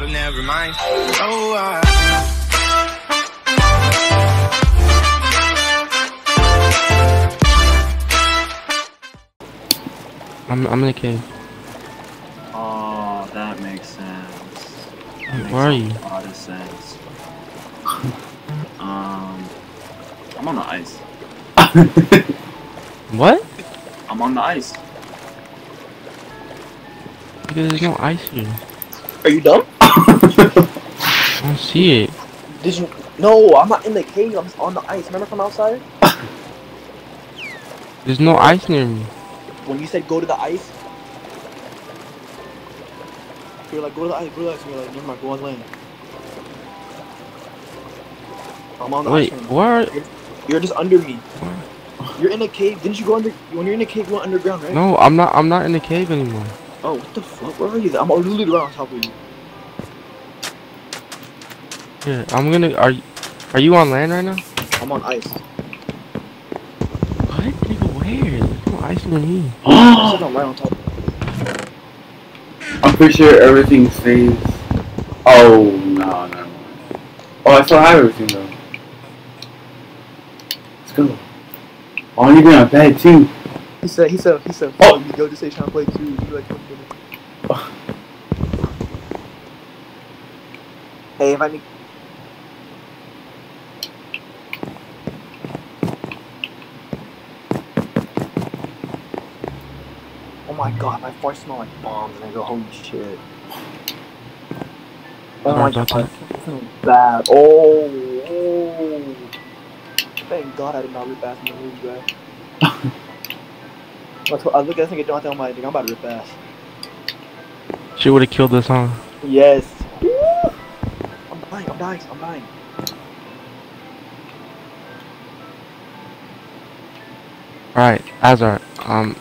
told never mind. Oh, I. I'm I'm in the cave. Oh, that makes sense. That makes Where are you? A lot of sense. um, I'm on the ice. What? I'm on the ice. Because there's no ice here. Are you dumb? See it. Did you? No, I'm not in the cave. I'm on the ice. Remember from outside? There's no ice near me. When you said go to the ice, you were like, go to the ice, go to the ice. And you're like, never mind, go on land. I'm on the Wait, ice. now. where? Are, You're just under me. where? You're in a cave. Didn't you go under? When you're in a cave, you went underground, right? No, I'm not. I'm not in the cave anymore. Oh, what the fuck? Where are you? I'm literally right on top of you. Here, I'm gonna. Are you? Are you on land right now? I'm on ice. What? Nigga, where? There's no ice near me. I said I'm right on top. I'm pretty sure everything stays. Oh no, never mind. Oh, I still have everything though. Let's go. Oh, you're gonna bed too. He said, he said, he said, Oh. oh, you go to say trying to play too. You like, what oh. Hey, if I need. My god, my farts smell like bombs, and I go, holy shit. Oh my god, that's that smells bad. Oh, oh. Thank god I did not rip ass in the movie, bro. I look at this nigga Jonathan, I'm like, I'm about to rip ass. She would have killed this, huh? Yes. Woo! I'm dying, I'm dying, I'm dying. Alright, Azar. Um,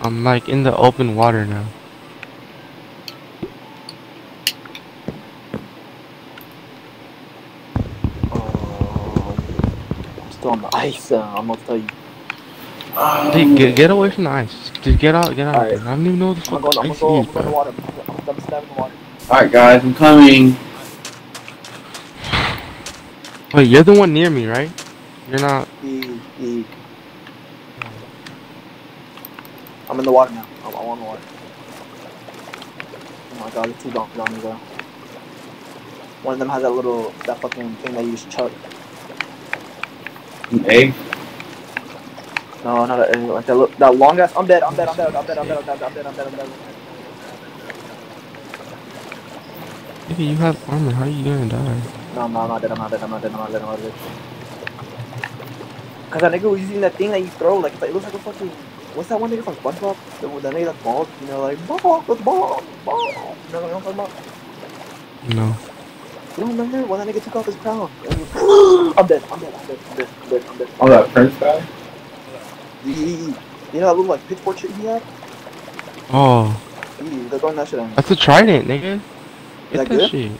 I'm like in the open water now. Oh, I'm still on the ice, uh, I'm gonna tell you. Dude, get, get away from the ice. Just get out, get out. Alright. I don't even know what the I'm fuck gonna ice go, I'm is, gonna go, I'm gonna go in the bro. water. I'm, I'm gonna step in the water. Alright, guys, I'm coming. Wait, you're the one near me, right? You're not. E, E. I'm in the water now. I'm, I'm on the water. Oh my god, the two donkeys on me, bro. One of them has that little, that fucking thing that you just chuck. An egg. No, not a, like that, li- that long ass. I'm dead. I'm dead. I'm dead. I'm dead. I'm dead. I'm dead. I'm dead. I'm dead. I'm dead. Nigga, you have armor. How are you gonna die? No, I'm not, I'm not dead. I'm not dead. I'm not dead. I'm not dead. I'm not dead. Cause that nigga was using that thing that you throw. Like it looks like a fucking. What's that one nigga from SpongeBob? The, the nigga that's bald. You know, like ball, the ball, ball. You know, you know what I'm talking about? No. You don't remember when that nigga took off his crown? I'm dead. I'm dead. I'm dead. I'm dead. I'm dead. I'm dead. Oh, that Prince guy. He- he- he- You know that little like pitchfork shit he had? Oh, He, they're throwing that shit at me. that's a trident, nigga. Is Get that that good? shit.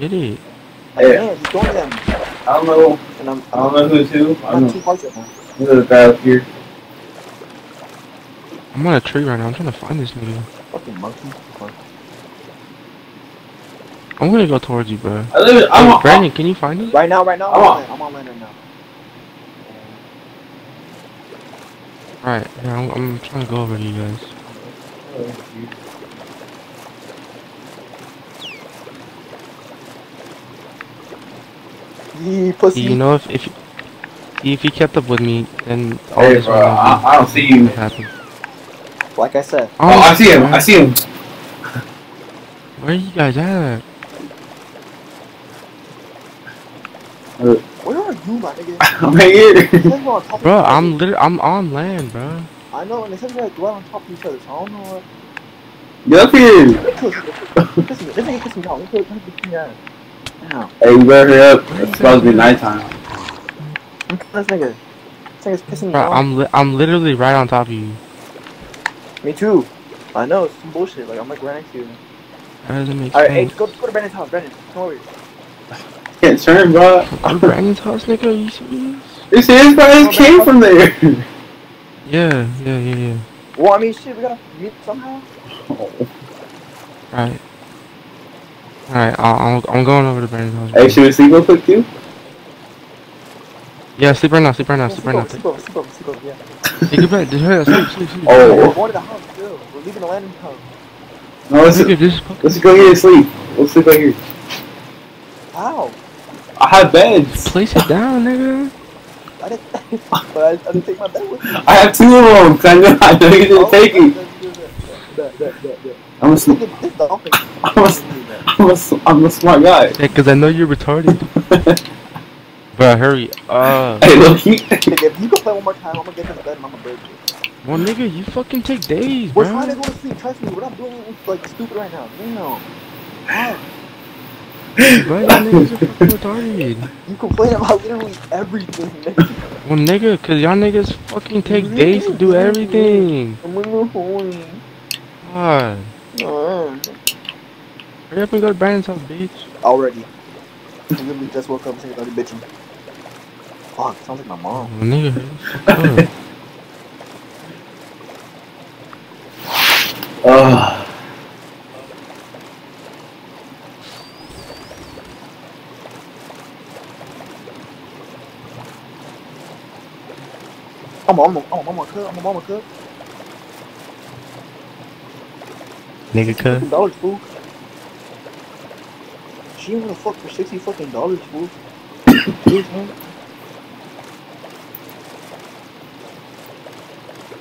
Get it. Like, Yeah. man, he's throwing them, I don't know. and I'm, I don't know who to. I I'm don't too know. hard right now. Who's the guy up here? I'm on a tree right now. I'm trying to find this nigga. Fucking monkey. I'm gonna go towards you, bro. I live. I'm Hey, on. Brandon, can you find it? Right now, right now, I'm I'm on on. land. I'm on land right now. Alright, yeah, I'm, I'm trying to go over to you guys. Yee, pussy. You know, if if if you kept up with me, then all Hey, this bro. would I, I don't see you. have happened. Like I said, Oh, I see him. I see him. Where are you guys at? where are you, my nigga? I'm right here. It says we're on top of Bro. I'm literally I'm on land, bro. I know, and they says we're like right on top of each other, so I don't know what. Get up here. Let me kill you. Kiss me. This nigga kiss me down. Let me me kiss me down. Now. Hey, you better hurry up. It's supposed to be nighttime. I'm killing this nigga. This nigga's pissing me Bro, off. I'm li I'm literally right on top of you. Me too. I know, it's some bullshit. Like, I'm like right next to you. That doesn't make Alright, hey, go, go to Brandon's house. Brandon, come over here. Can't turn, bro. Go to Brandon's house, nigga. Are you serious? This is, bro. This came from there. Yeah, yeah, yeah, yeah. Well, I mean, shit, we gotta meet somehow. Right. Alright, I'm, I'm going over to Brandon's house. Hey, should we sleep real quick too? Yeah, sleep right now, sleep right now, Yeah, sleep sleep right now. over, sleep over, sleep over, sleep over, yeah. Take it back, just hurry up, sleep, sleep, sleep. Oh. We're going to the house, still. We're leaving the landing house. No, let's, Nigga, just let's go here and sleep. Let's sleep right here. How? I have beds. place it down, nigga. I didn't, but I, I didn't take my bed with me. I have two of them. 'cause I know, I know you didn't Oh, take it. that- that- that- that- that. I'm a, sm- Look at this dolphin. I'm a, I'm a, s- I'm a smart guy. Yeah, cause I know you're retarded. Bro, hurry up. hey, look, Nigga, if you can play one more time, I'm gonna get to the bed and I'm gonna break it. Well, nigga, you fucking take days, We're bro. trying to go to sleep, trust me. We're not doing it like stupid right now. You know. Wow. Bro, y'all niggas are fucking retarded. You complain about literally everything, nigga. Well, nigga, cause y'all niggas fucking take days to do everything. I'm on the phone. God. Uh, Hurry up and go to Brandon's house, bitch. Already. I literally just woke up and said already bitching. Fuck, sounds like my mom. Well, nigga, hurry the fuck up. uh, I'm on, I'm on, I'm on, cook, I'm on, cook. nigga, cuz. dollars, fool. She ain't gonna fuck for sixty fucking dollars, fool. Yes, man.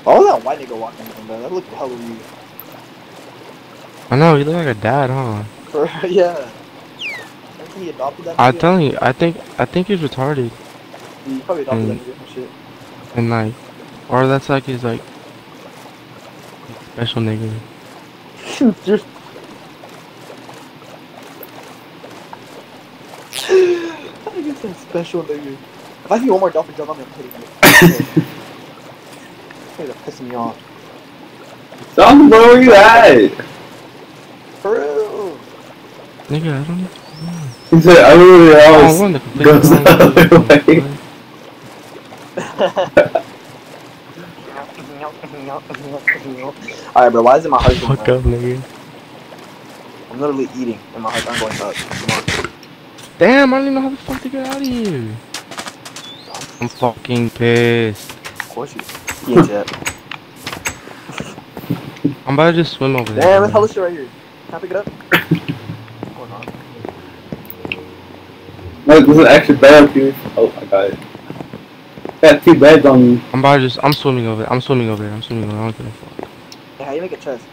Why was that white nigga walking from there? That looked hella weird. I know, you look like a dad, huh? For, yeah. Remember he adopted that I'm telling you, I think, I think he's retarded. He probably adopted Mm. that nigga and shit. And like, or that's like his like, special nigga. Just. I guess that special nigga. If I see one more dolphin jump, I'm gonna put it. It's pissing me off. John, bro, where you at? For. Nigga, I don't know. He said, I really Oh, I'm going to complete goes the other way. Alright, bro, why is it my heart going Fuck nuts? up, nigga. I'm literally eating, and my heart's not going nuts. Come on. Damn, I don't even know how the fuck to get out of here. I'm fucking pissed. Of course you. He ain't yet. I'm about to just swim over there. Damn, that's hella shit right here. Can I pick it up? What's going on? No, there's an extra bed up here. Oh, I got it. Got two beds on me. I'm about to just, I'm swimming over there. I'm swimming over there. I'm swimming over there. I don't give a fuck. Hey, how you make a chest?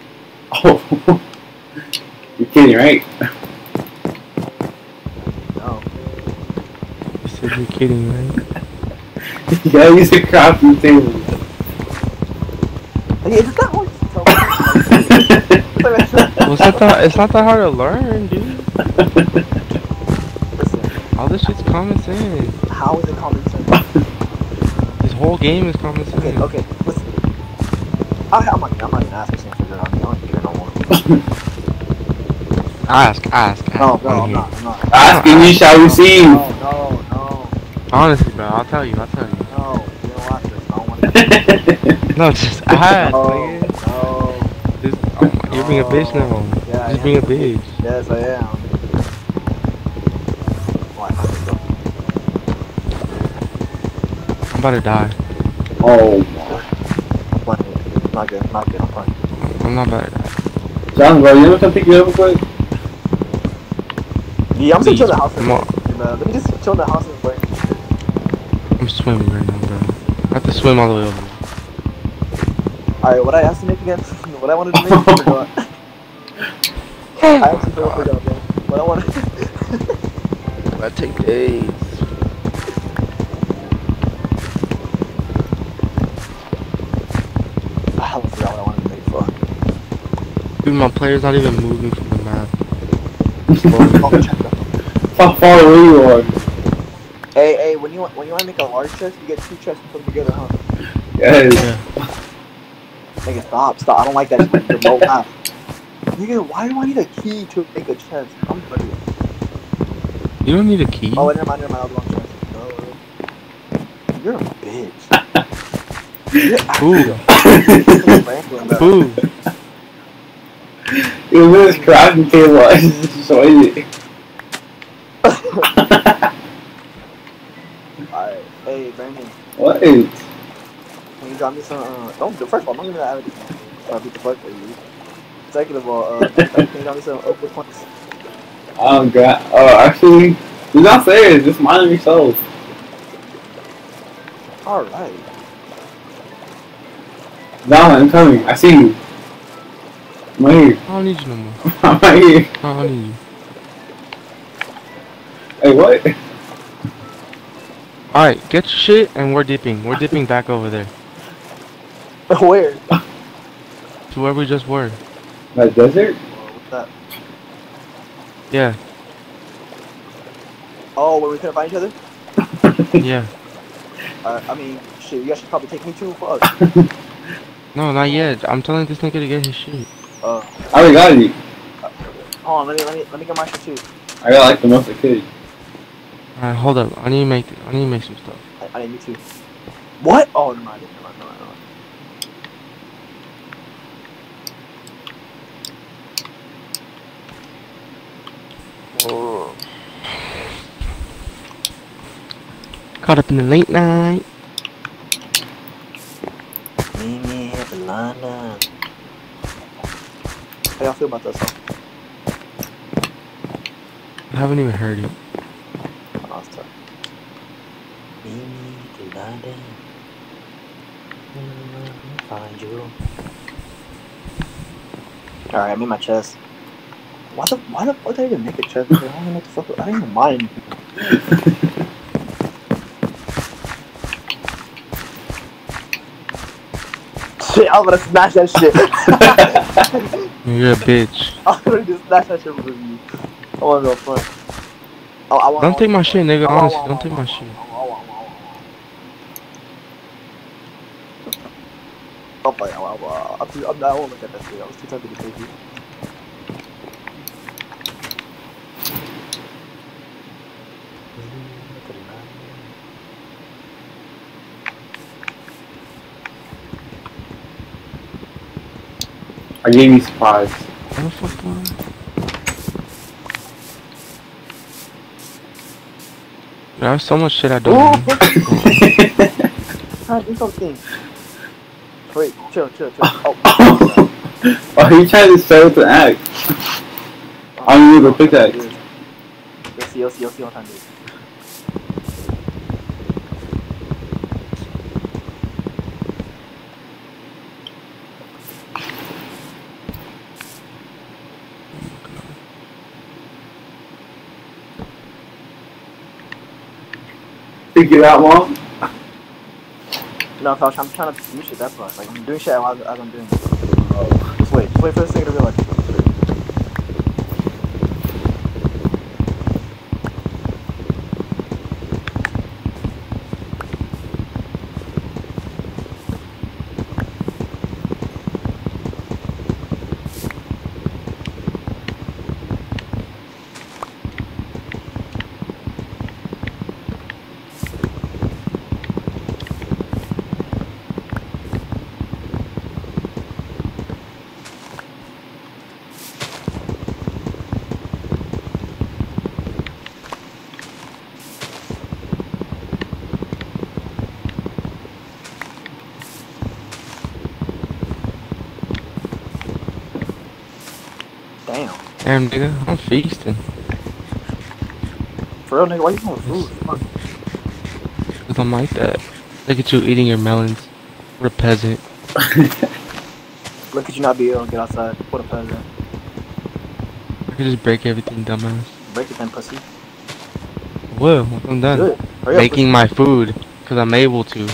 Oh, you're kidding, right? No. You said you're kidding, right? yeah, gotta use a crafting table. Hey, is it that hard to tell me? Well, it's not that, it's not that hard to learn, dude. Listen, All this shit's common sense. how is it common sense? This whole game is common sense. Okay, okay, listen. I, I'm not, I'm not even asking Sam to figure it out. I don't care no more. Ask, ask, ask. No, no, I'm I'm not. I'm not. Asking you shall receive. No, no, no, Honestly, bro, I'll tell you. I'll tell you. no. You don't watch this. I don't want to. No, just ask, No, nigga. no. Just, oh my, you're being a bitch now. Yeah, I Just being a bitch. Yes, I am. I'm about to die. oh my. Fine. Not good. Not good. I'm fine. I'm not about to die. John, bro, you wanna come pick you up real quick? Yeah, I'm just Please, chill in the house. come on. And, uh, let me just chill in the house and play. I'm swimming right now, bro. I have to swim all the way over. Alright, what I asked to make again? What I wanted to make? I forgot. I actually forgot, man. What I wanted. I take days. I forgot what I wanted to make. Fuck. Dude, my player's not even moving from the map. Check that. How far away you are? Hey, hey, when you want when you want to make a large chest, you get two chests and put them together, huh? Yes. Yeah. Nigga, stop, stop. I don't like that shit. Remote map. Nigga, why do I need a key to make a chest? I'm ready. You don't need a key. Oh, never mind, never mind. I was wrong chest. No. You're a bitch. You're Boo. actually a Franklin, bro. Boo. It was this crafting table. I just destroyed it. Alright, hey Brandon, what? Can you drop me some? Uh, don't. First of all, don't give me that attitude. Uh, beat the fuck out of you. Second of all, uh, can you drop me some Oakwood points? Oh god. Oh, actually, do not say it. Just mind yourself. Alright. No, I'm coming. I see you. I'm right here. I don't need you no more. I'm right here. I don't need you. Hey, what? Alright, get your shit and we're dipping. We're dipping back over there. Where? To where we just were. That desert? What's that? Yeah, Oh, where we couldn't find each other? yeah. Uh, I mean, shit, you guys should probably take me too. Fuck. No, not yet. I'm telling this nigga to get his shit. Uh, I already got you. hold on, let me let me let me get my shit too. I got like the most I could. Alright, hold up. I need to make I need to make some stuff. I, I need me too. What? Oh, no, I didn't. No, no, no, no. Caught up in the late night. Me, me, banana. How y'all feel about that song? I haven't even heard it. Oh, it's tough. Me, me, banana. Mm, Find you. Alright, I made my chest. Why the why the fuck did I even make a chest? I don't even know what the fuck. I didn't even mind. Shit, I was gonna smash that shit. You're a bitch. I was gonna just smash that shit from you. I wanna go front. Oh, I want, Don't take my shit, nigga. Honestly, don't take my shit. Oh, fuck, I want- I want- I'm I'm not- I won't look at that shit. I was too tempted to take it. I gave you supplies. What the fuck, man? I have so much shit I don't need. Try to do something. Wait, chill, chill, chill. Oh, oh, you trying to start with an axe. I'm gonna go pickaxe. You'll see, you'll see, you'll see what time it is. Figure out long? No, I'm trying to do shit, that's why. Like, I'm doing shit as, as I'm doing it. Just wait, just wait for this thing to be Damn. Damn, nigga, I'm feasting. For real, nigga, why you going food? Cause I'm like that. Look at you eating your melons. What a peasant. Look at you not be able to get outside. What a peasant. I could just break everything, dumbass. Break it then, pussy. Whoa, I'm done. Good. Hurry up, Making my food. Cause I'm able to.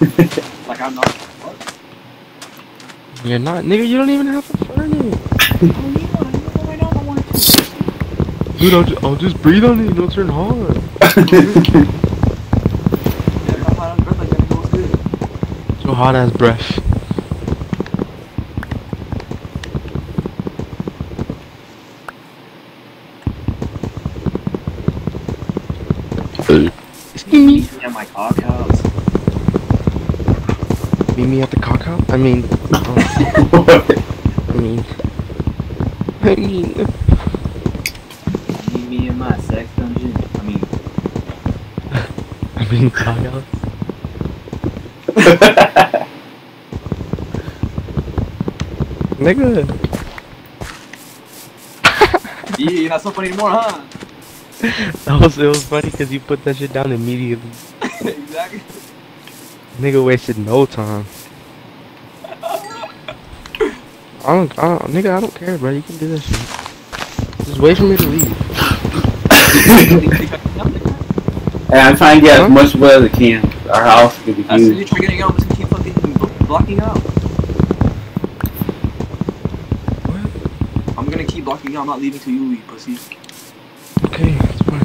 Like I'm not. What? You're not, nigga, you don't even have a furnace. Dude, I'll, ju- I'll just breathe on it and it'll turn hot. Yeah, hot on earth like that. What's good? So hot ass breath. Me and my cock house. Meet me at the cock house? I mean, um, I mean, I mean, Me, me sex dungeon. I mean, I mean, Kyle. Nigga, yeah, you're not so funny anymore, huh? that was it was funny because you put that shit down immediately. exactly. Nigga wasted no time. I don't, I don't, nigga, I don't care, bro. You can do that shit. Just wait for me to leave. And I'm trying to get as much wood as I can. Our house could be As soon as you huge. try getting out, I'm just gonna keep fucking blocking out. I'm gonna keep blocking out. I'm not leaving till you leave, pussy. Okay, it's fine.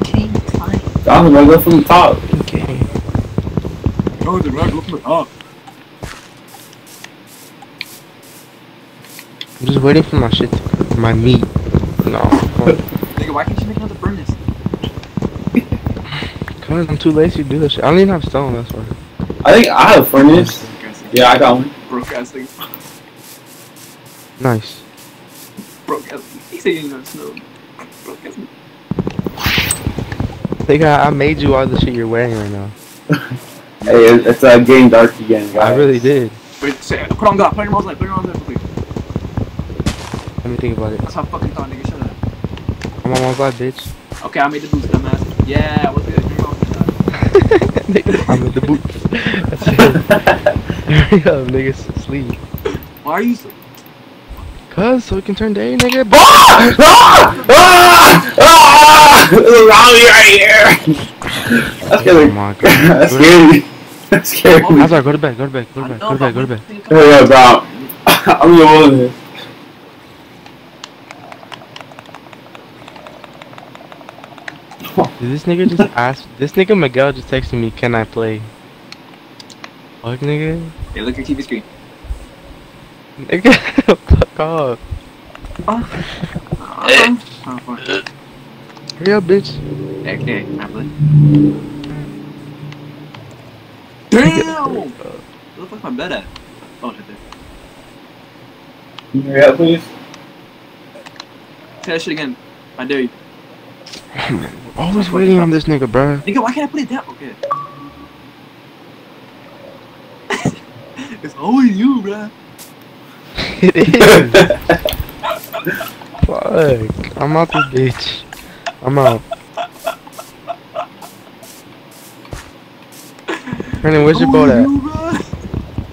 Okay, fine. I'm gonna go from the top. Okay. Oh, the rug, look at up. I'm just waiting for my shit. My meat. No. Nigga, why can't you make another furnace? Cause I'm too lazy to do this shit. I don't even have stone, that's why. I think I have a furnace. Yeah, I got one. Broadcasting. Nice. Broadcasting. He said you ain't gonna snow. Broadcasting. Nigga, I made you all the shit you're wearing right now. Hey, it- it's uh, getting dark again. Guys. I really did. Wait, say, put on God. Put on your mouse light. Put on your mouse light quickly. Let me think about it. That's how fucking thought, nigga. Shut up. I'm on one side, bitch. Okay, I made the boost, dumbass. Yeah, what's good? Turn your mouth I'm in the boots. That's it. Hurry up, nigga. Sleep. Why are you so... Cause so we can turn day, nigga. Ah! Ah! Ah! Ah! There's a right here. That's Oh scary. my god. That's scary. That's scary. Azar, go to bed, go to bed, go to bed, go to bed, go to bed. Hey, yo, bro. I'm the one Did this nigga just ask? This nigga Miguel just texted me, can I play? Fuck, nigga. Hey, look at your TV screen. Nigga, fuck off. Oh, oh, fuck. Hurry up, bitch. Hey, hey, I play. Damn! Where the fuck's my bed at? Oh, shit, there. Can you hurry up, please? Say that shit again. I dare you. Always waiting on this nigga, bro. Nigga, why can't I put it down? Okay. it's always you, bro. it is. Fuck. I'm out this bitch. I'm out. Brandon, where's your boat at? you.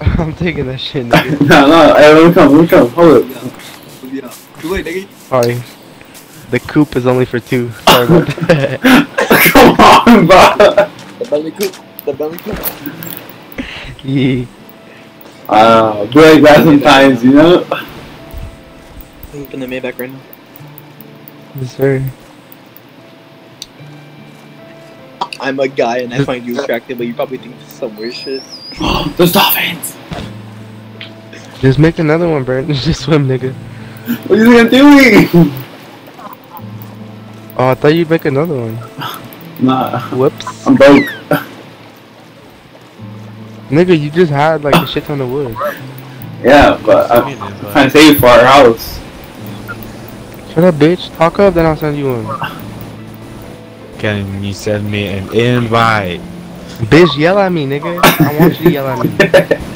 I'm taking that shit, nigga. no, no. Hey, let me come. Let me come. Hold Yeah. it. Yeah. Too late, nigga. Sorry. The coop is only for two. Sorry about come on, bro. The belly coop. The belly coop. yeah. Uh, be like that sometimes, you know? I'm in the Maybach right now. Yes, sir. I'm a guy and I find you attractive, but you probably think this is some weird shit. Those dolphins! Just make another one, Brandon. Just swim, nigga. What are you doing? Oh, I thought you'd make another one. Nah, Whoops. I'm broke. Nigga, you just had like a shit ton of wood. Yeah, but I'm trying to save for our house. Shut up, bitch. Talk up, then I'll send you one. Can you send me an invite? Bitch, yell at me, nigga. I want you to yell at me.